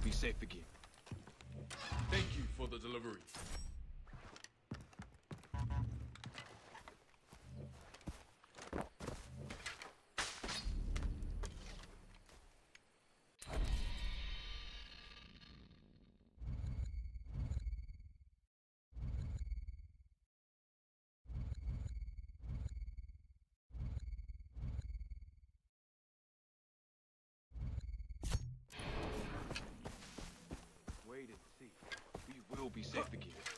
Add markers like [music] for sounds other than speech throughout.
will be safe again. Thank you for the delivery. Wait and see. We will be safe again.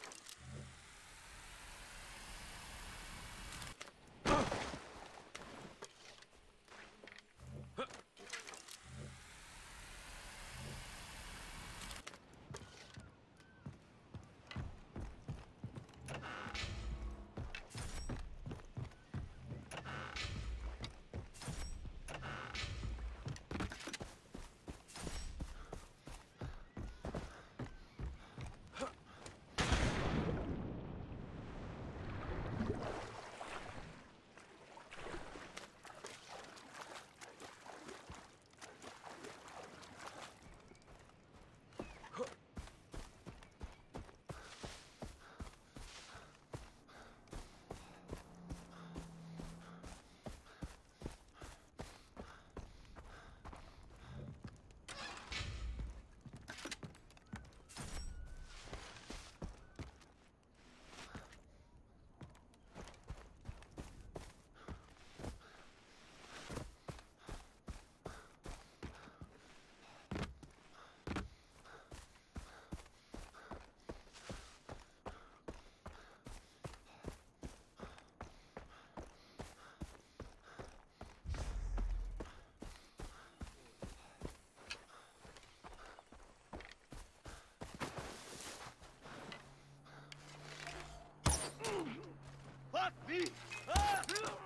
Fuck me! Ah!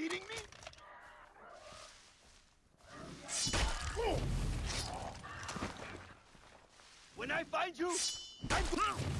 Kidding me? When I find you, I'm...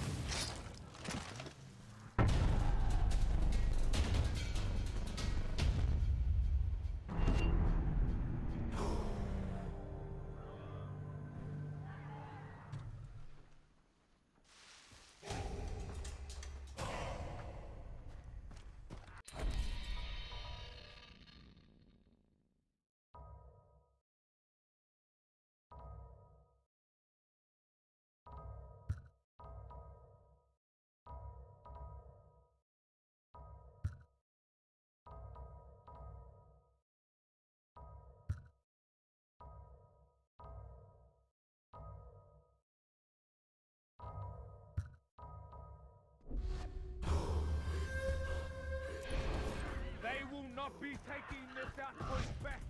not be taking this outpost back.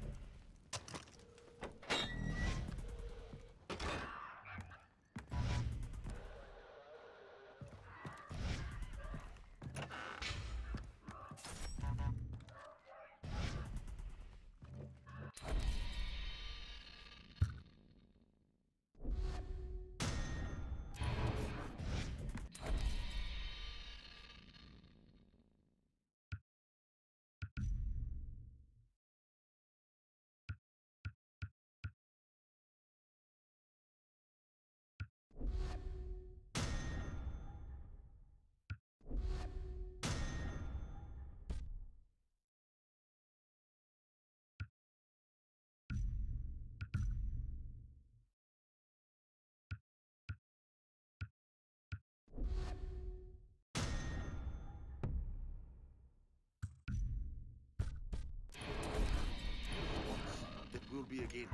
Be again.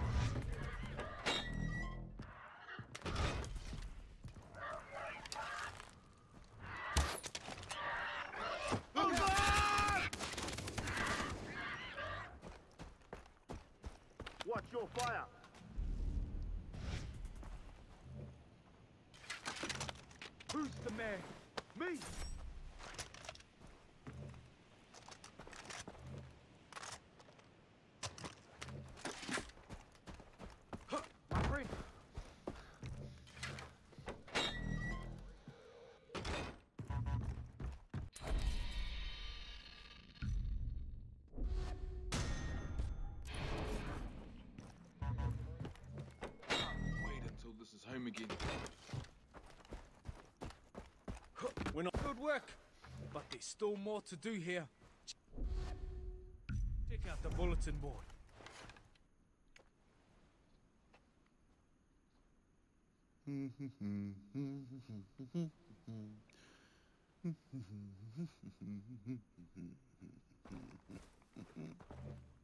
Watch your fire! Who's the man? Me! This again. We're not good work, but there's still more to do here. Check out the bulletin board. [laughs]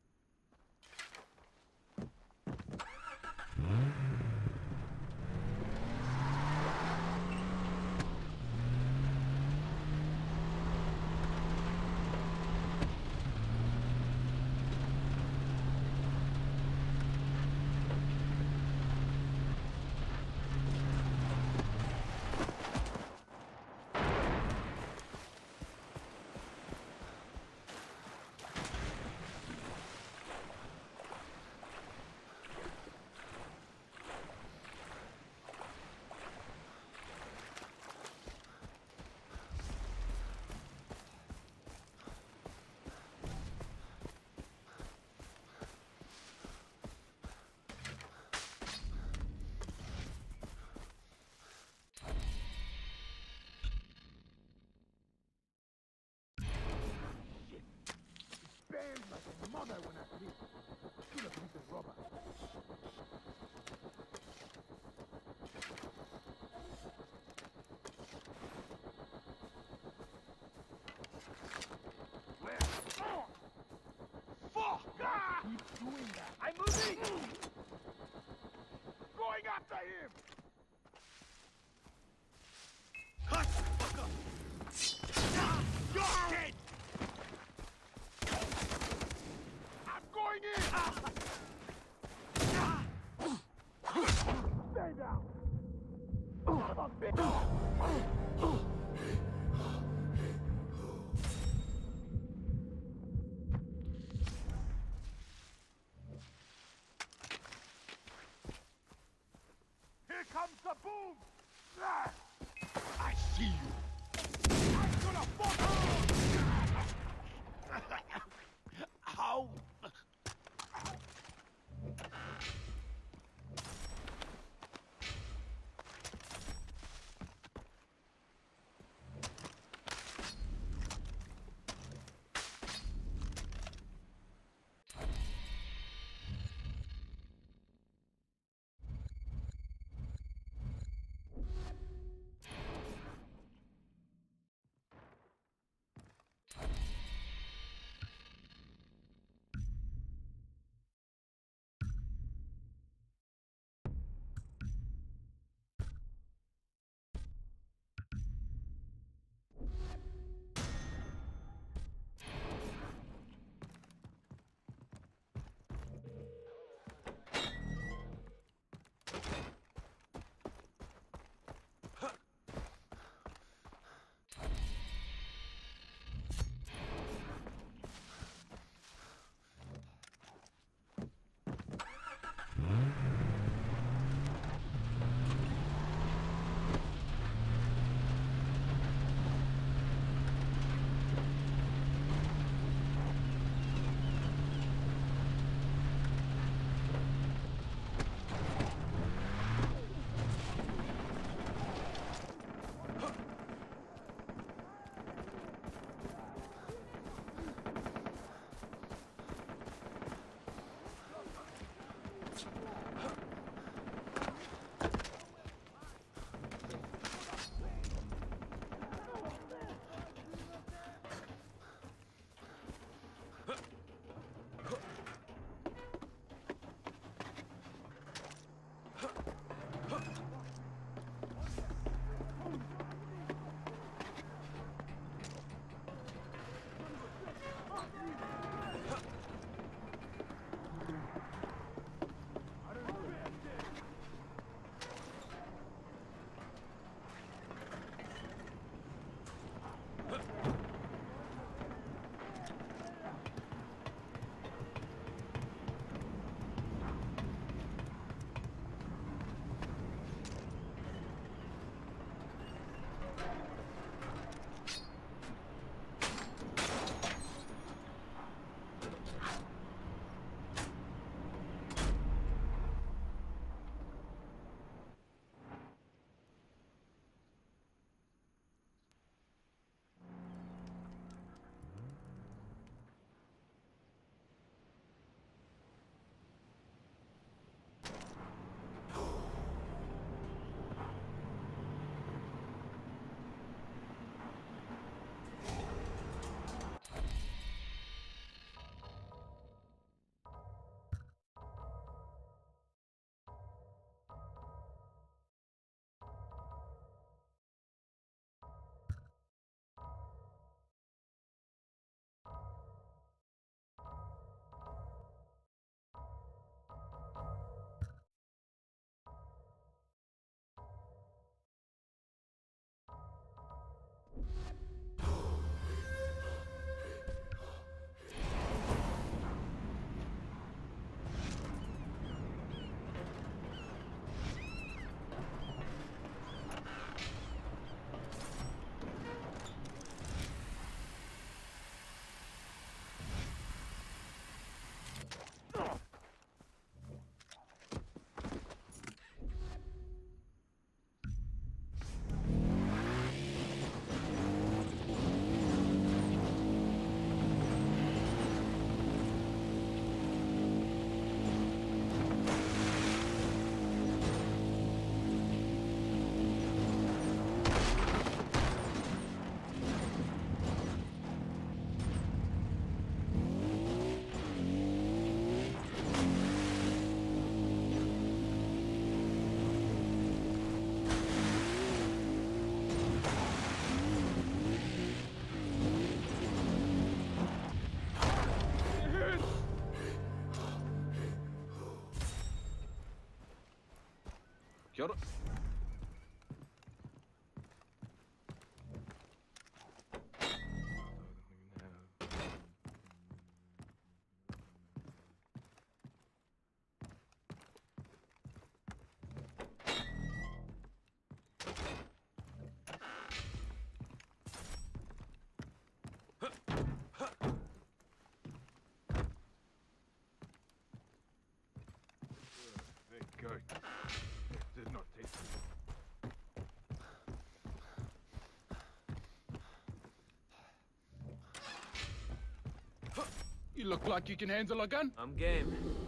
You look like you can handle a gun. I'm game.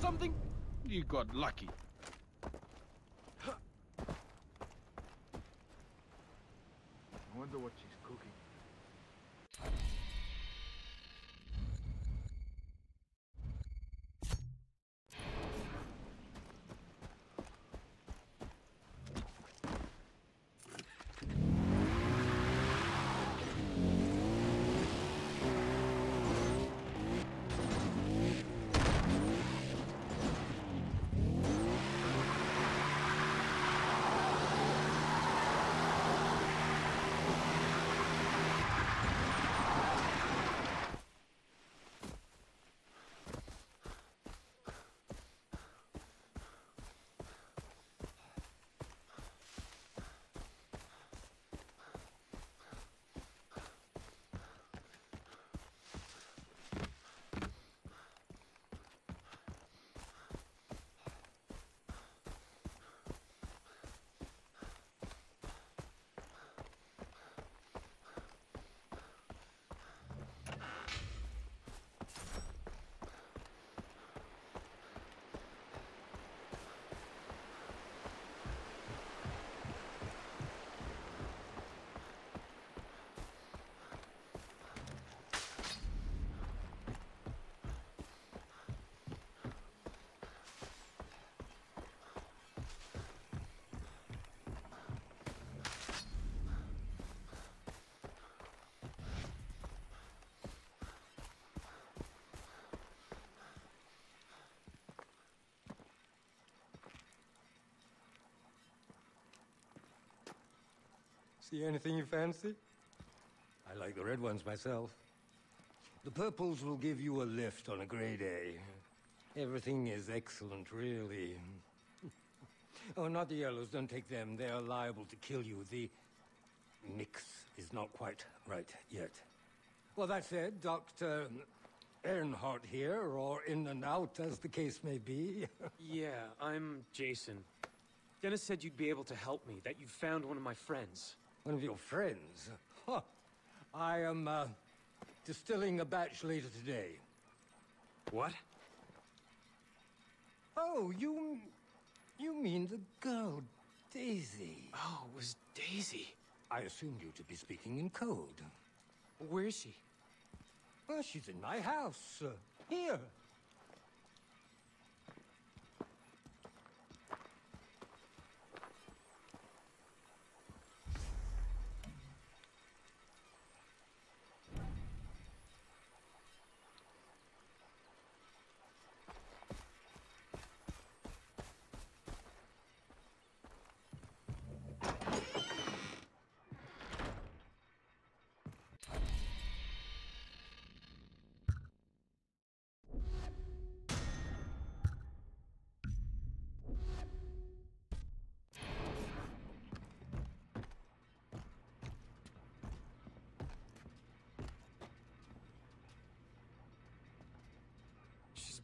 Something? You got lucky. I wonder what she's cooking. See anything you fancy? I like the red ones myself. The purples will give you a lift on a grey day. Everything is excellent, really. [laughs] oh, not the yellows. Don't take them. They are liable to kill you. The mix is not quite right yet. Well, that said, Dr. Earnhardt here, or in and out, as the case may be. [laughs] Yeah, I'm Jason. Dennis said you'd be able to help me, that you found one of my friends. One of your friends? Huh. I am uh, distilling a batch later today. What? Oh, you... you mean the girl, Daisy. Oh, it was Daisy. I assumed you to be speaking in code. Where is she? Well, she's in my house. Uh, here.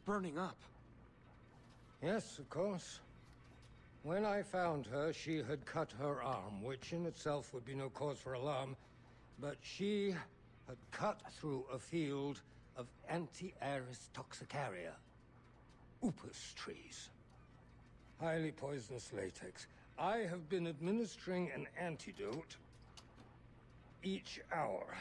Burning up. Yes, of course. When I found her, she had cut her arm, which in itself would be no cause for alarm, but she had cut through a field of Antiaris toxicaria, upas trees. Highly poisonous latex. I have been administering an antidote each hour.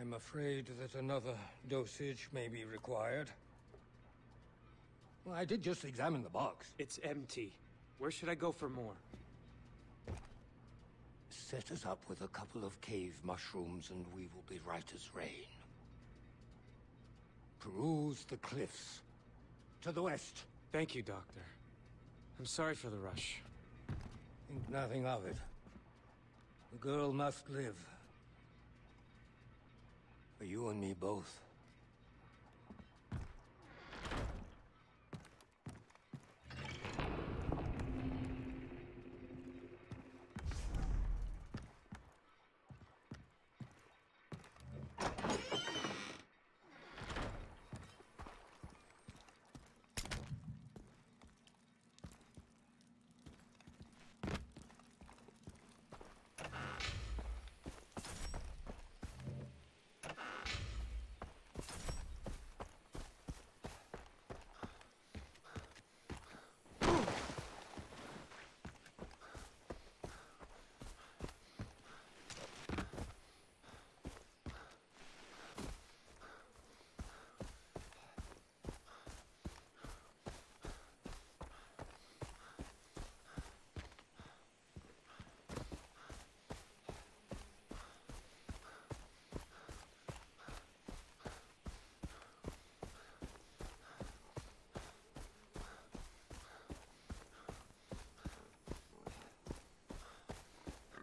I'm afraid that another dosage may be required. Well, I did just examine the box. It's empty. Where should I go for more? Set us up with a couple of cave mushrooms and we will be right as rain. Peruse the cliffs. To the west. Thank you, Doctor. I'm sorry for the rush. Think nothing of it. The girl must live. For you and me both.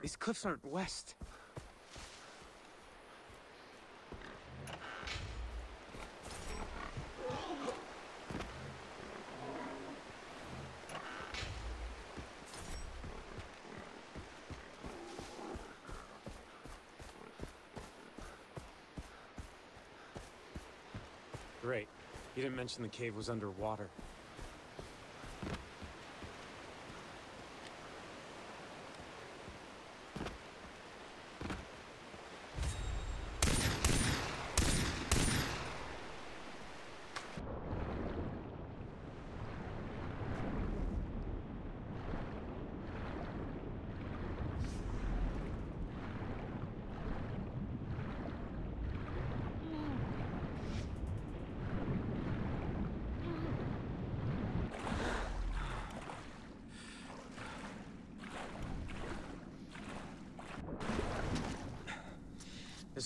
These cliffs aren't west. Great. You didn't mention the cave was underwater.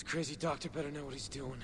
Crazy doctor better know what he's doing.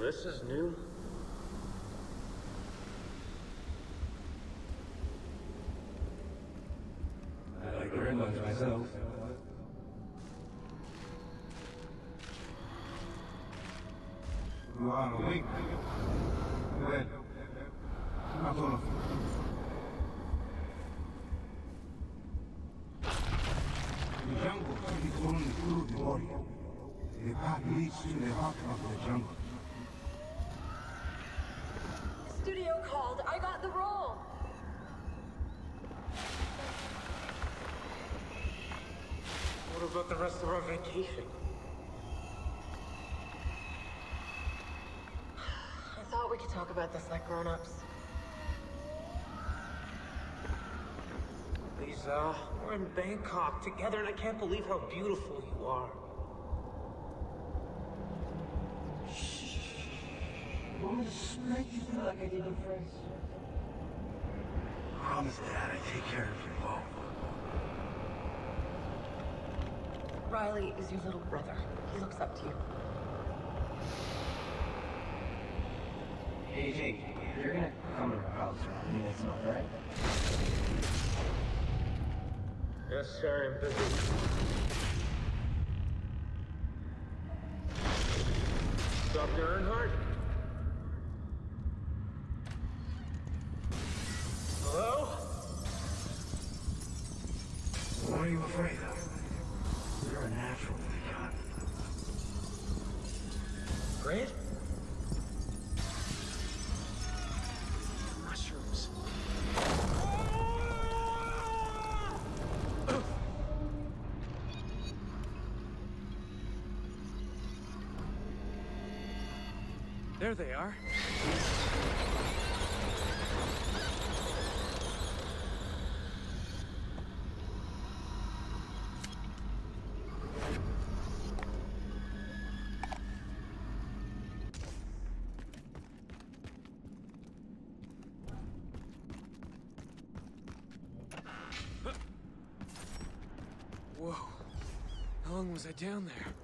This is new. I like ones myself. You are awake. Well, not all of you. The jungle is only through the warrior. The path leads to the heart of the jungle. Studio called. I got the role. What about the rest of our vacation? I thought we could talk about this like grown-ups. Liza, we're in Bangkok together, and I can't believe how beautiful you are. Want me to smack you feel like I did in France? Promise Dad I take care of you both. Riley is your little brother. He looks up to you. Hey, Jake, you're gonna come to our house around next month, right? Yes, sir, I'm busy. Dr. Earnhardt? There they are. Whoa. How long was I down there?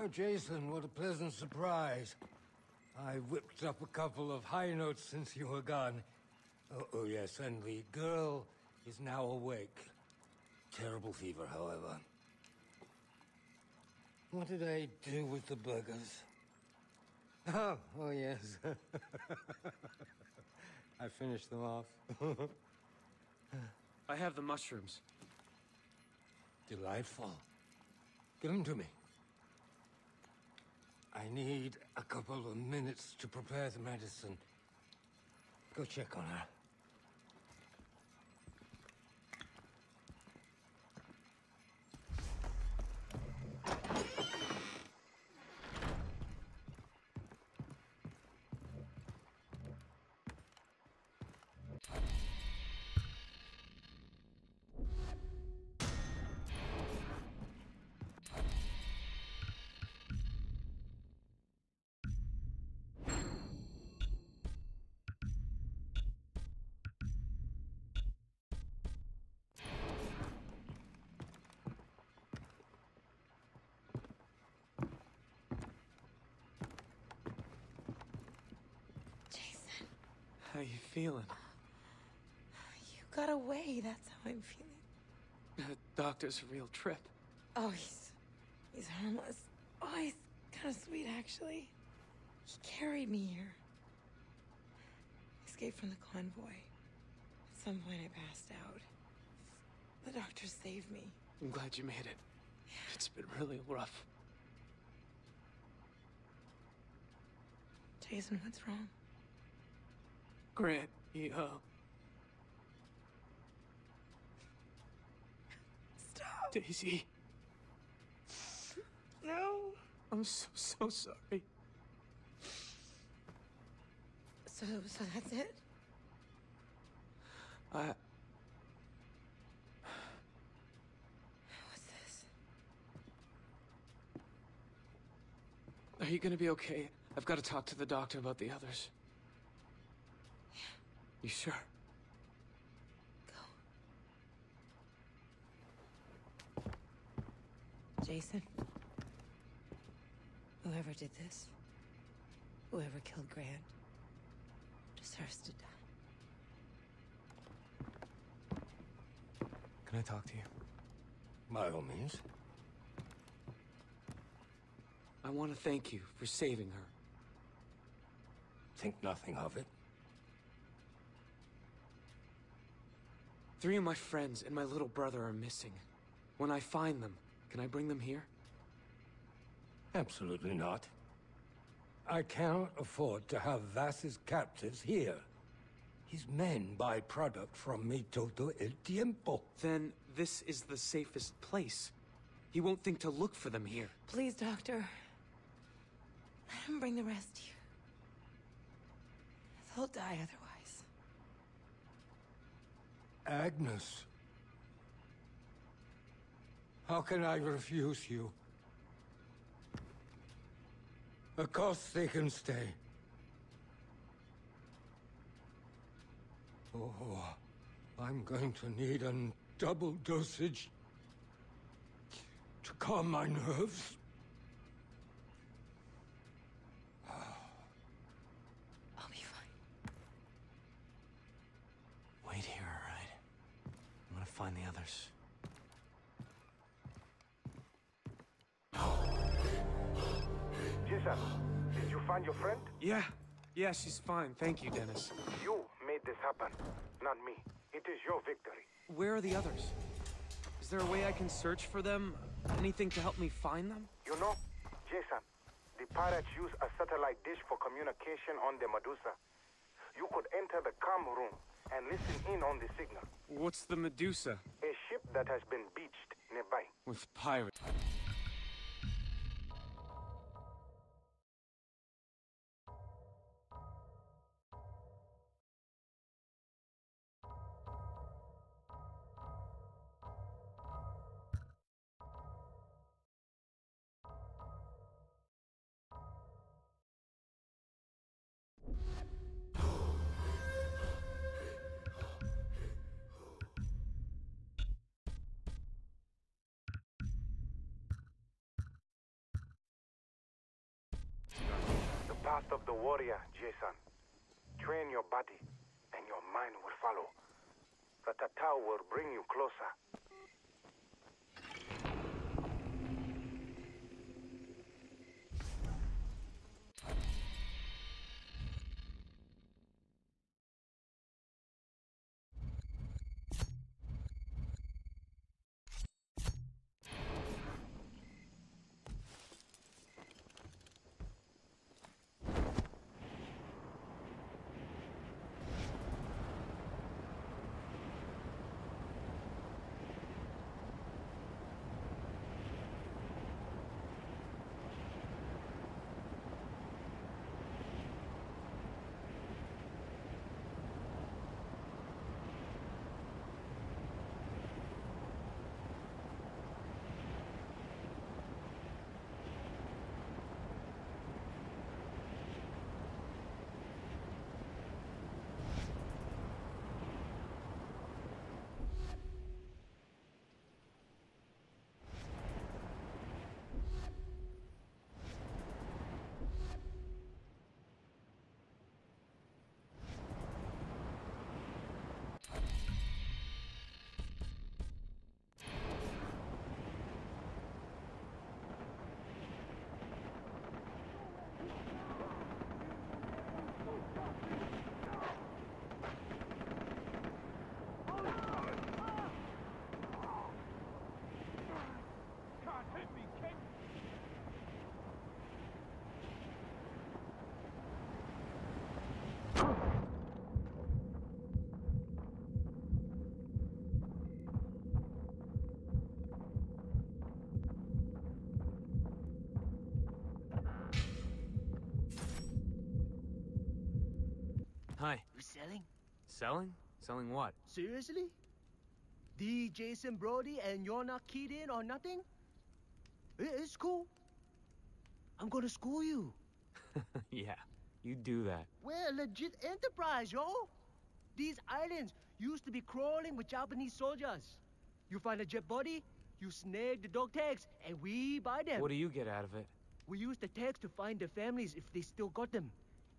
Oh, Jason, what a pleasant surprise. I whipped up a couple of high notes since you were gone. Oh, oh, yes, and the girl is now awake. Terrible fever, however. What did I do with the burgers? Oh, oh, yes. [laughs] I finished them off. [laughs] I have the mushrooms. Delightful. Give them to me. I need a couple of minutes to prepare the medicine. Go check on her. How you feeling? you got away. That's how I'm feeling. The doctor's a real trip. Oh, he's he's harmless. Oh, he's kind of sweet, actually. He carried me here. Escaped from the convoy. At some point, I passed out. The doctor saved me. I'm glad you made it. It's been really rough. Jason, what's wrong? Grant, he, uh, Stop! Daisy, No. I'm so, so sorry. So, so that's it? I, What's this? are you gonna be okay? I've got to talk to the doctor about the others. You sure? Jason. Whoever did this, whoever killed Grant, deserves to die. Can I talk to you? By all means. I want to thank you for saving her. Think nothing of it. Three of my friends and my little brother are missing. When I find them, can I bring them here? Absolutely not. I cannot afford to have Vaas's captives here. His men buy product from me todo el tiempo. Then this is the safest place. He won't think to look for them here. Please, Doctor. Let him bring the rest here. They'll die otherwise. Agnes. How can I refuse you? Of course they can stay. Oh, I'm going to need a double dosage to calm my nerves. I'll be fine. Wait here, all right? I'm gonna find the others. Jason, did you find your friend? Yeah, yeah, she's fine. Thank you, Dennis. You made this happen, not me. It is your victory. Where are the others? Is there a way I can search for them? Anything to help me find them? You know, Jason, the pirates use a satellite dish for communication on the Medusa. You could enter the com room and listen in on the signal. What's the Medusa? A ship that has been beached nearby. With pirates. Path of the warrior, Jason. Train your body, and your mind will follow. The Tatau will bring you closer. Selling? Selling what? Seriously? The Jason Brody and you're not keyed in or nothing? It's cool. I'm gonna school you. [laughs] yeah, you do that. We're a legit enterprise, yo. These islands used to be crawling with Japanese soldiers. You find a jet body, you snag the dog tags, and we buy them. What do you get out of it? We use the tags to find the families if they still got them,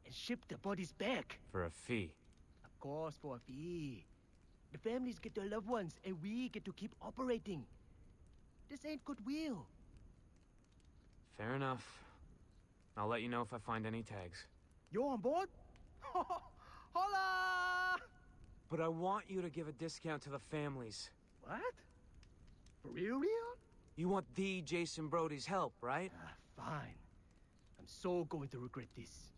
and ship the bodies back. For a fee. Course, for a fee. The families get their loved ones, and we get to keep operating. This ain't goodwill. Fair enough. I'll let you know if I find any tags. You're on board? [laughs] Hola! But I want you to give a discount to the families. What? For real, real? You want the Jason Brody's help, right? Ah, fine. I'm so going to regret this.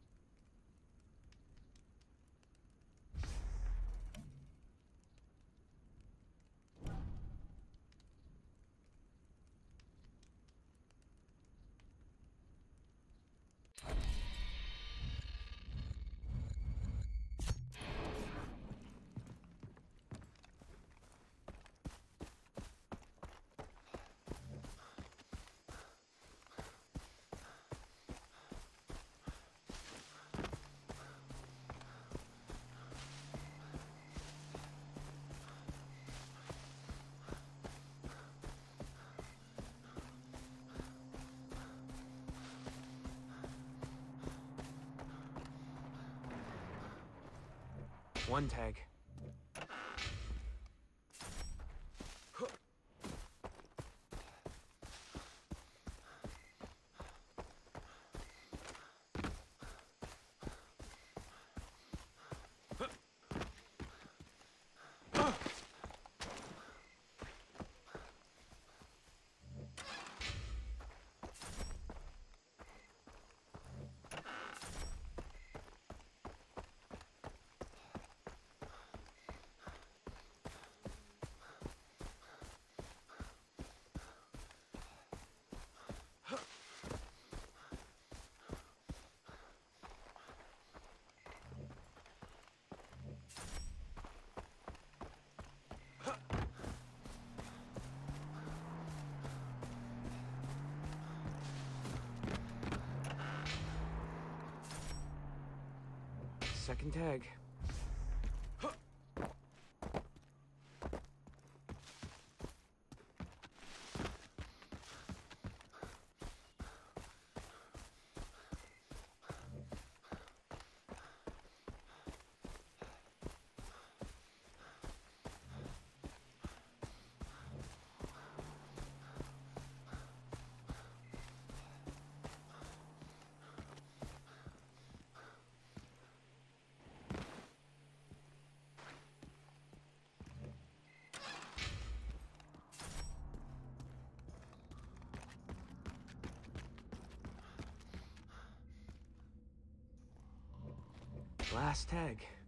One tag. Second tag. Last tag.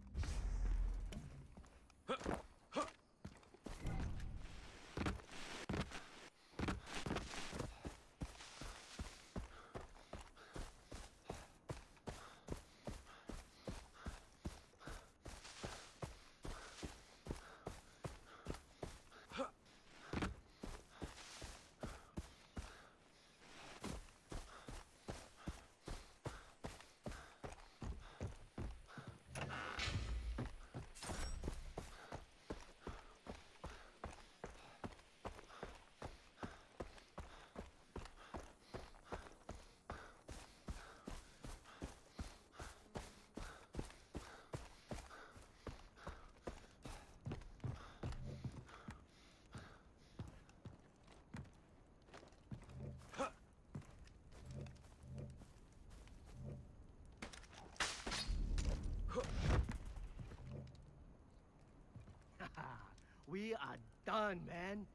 We are done, man.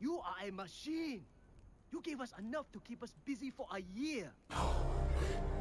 You are a machine. You gave us enough to keep us busy for a year. [gasps] [gasps]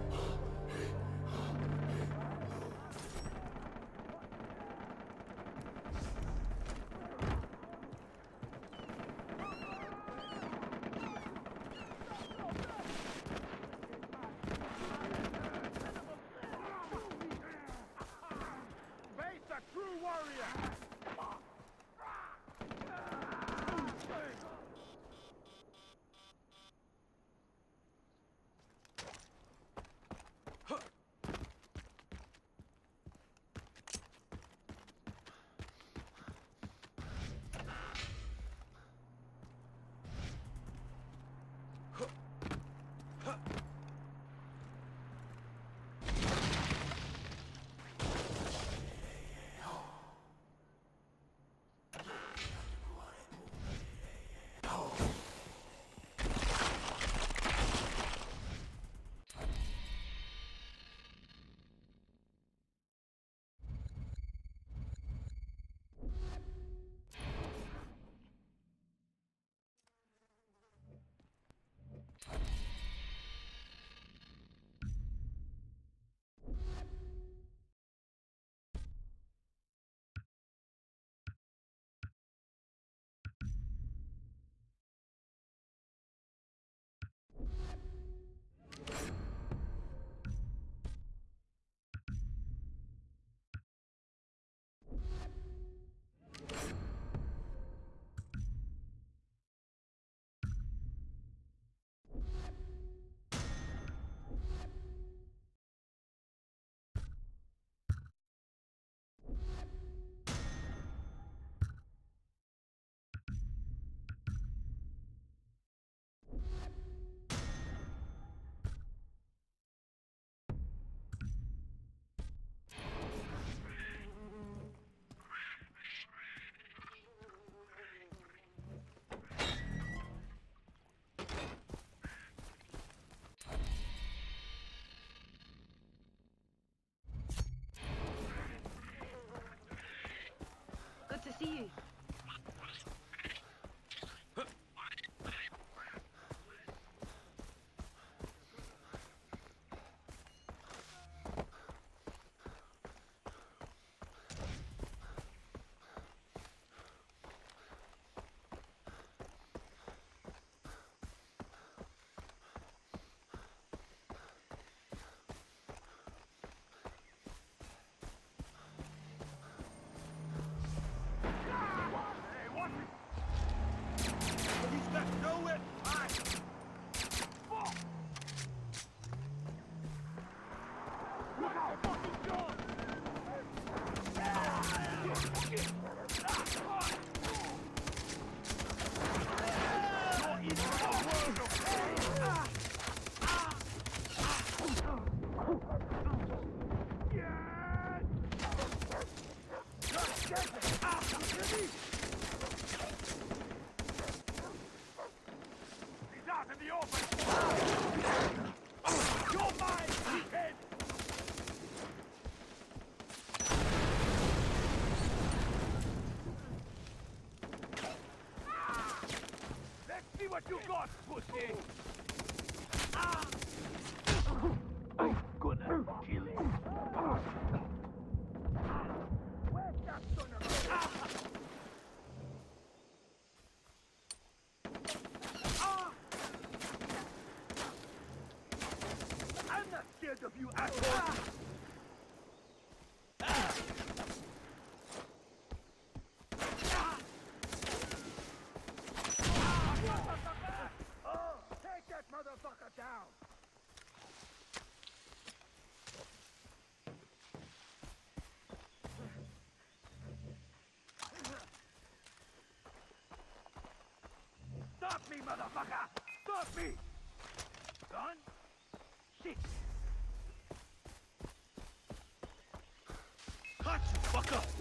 see you. Stop me, motherfucker! Stop me! Son? Shit! Cut, you fucker!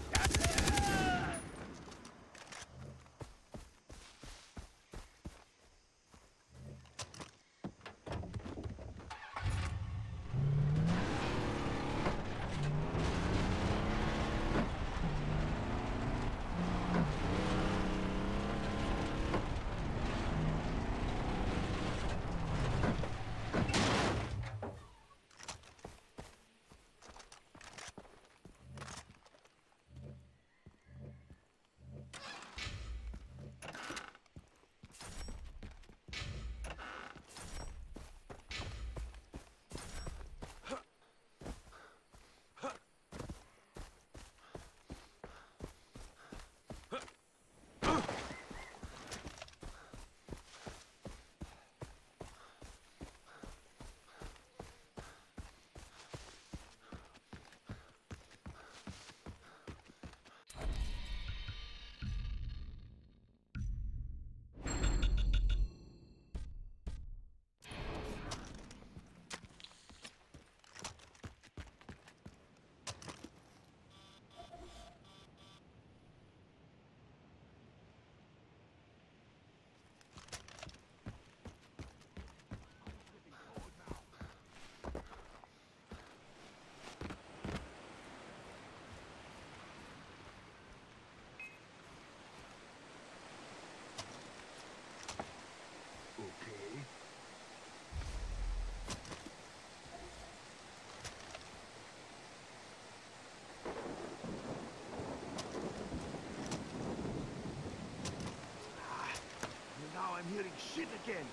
Now I'm hearing shit again.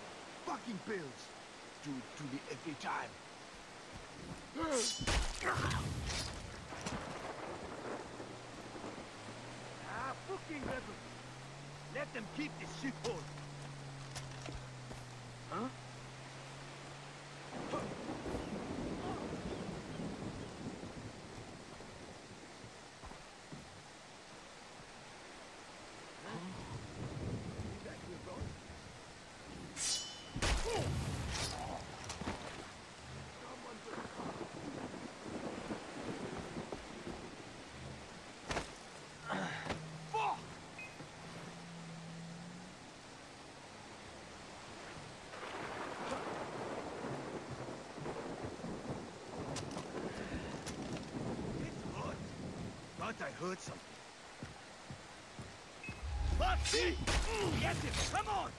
Fucking pills. Due to the every time. Ah, fucking rebels! Let them keep this shithole! Huh? thought I heard something. Let's see! Get it! Come on!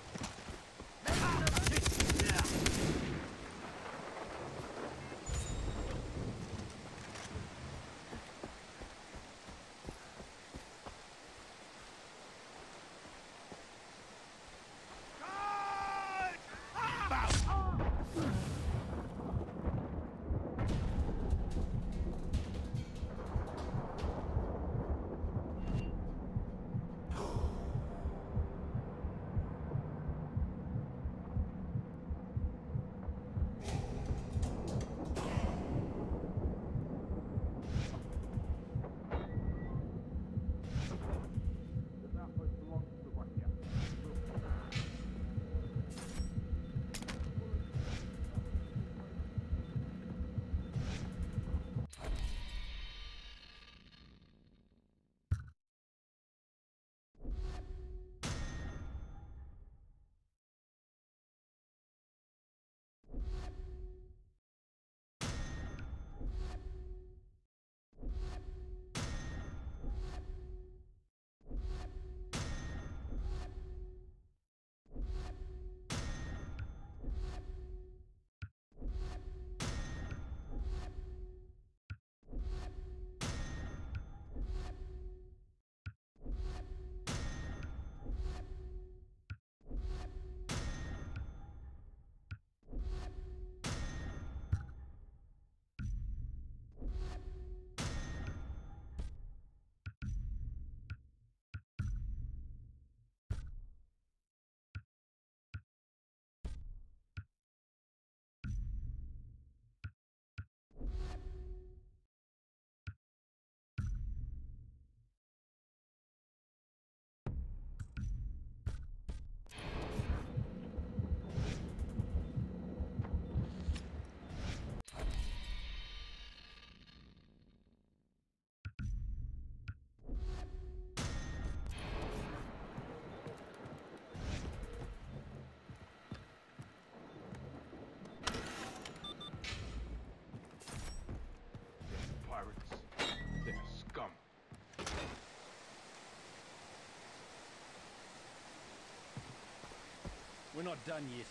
Not done yet.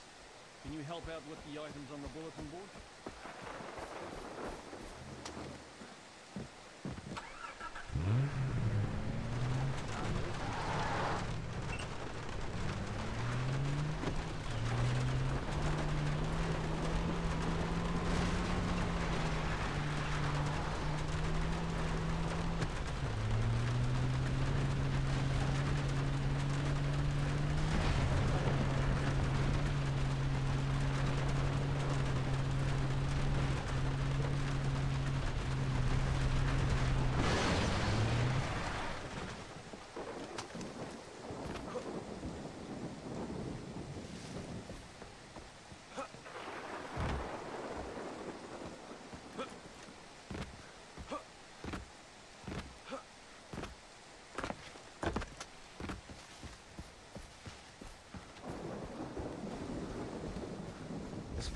Can you help out with the items on the bulletin board?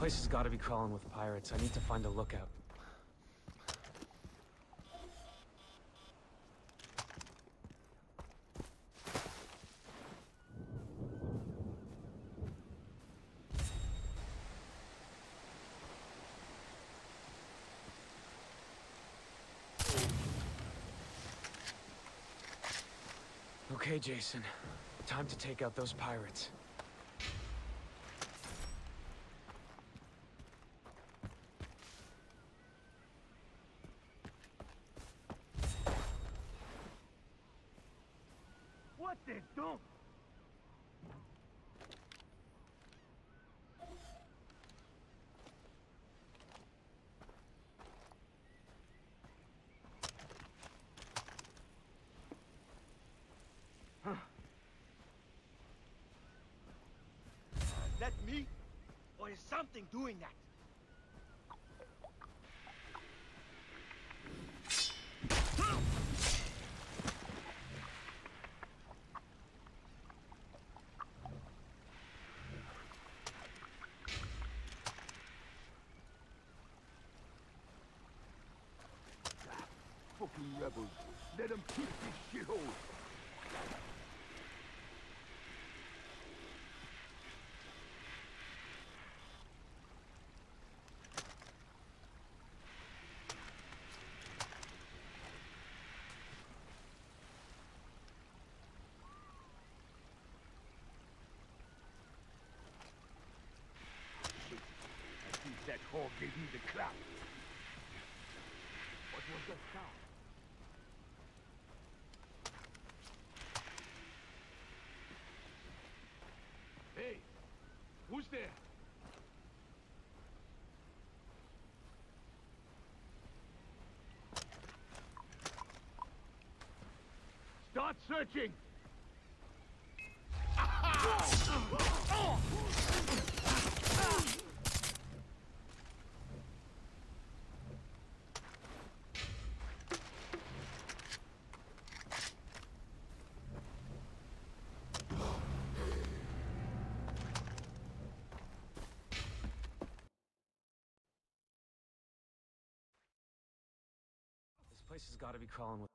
Place has got to be crawling with pirates. I need to find a lookout. Okay, Jason. Time to take out those pirates. What the dump? Huh Is that me? Or is something doing that? Shithole gave me the clap. What was that sound? Hey, who's there? Start searching! Place has got to be crawling with.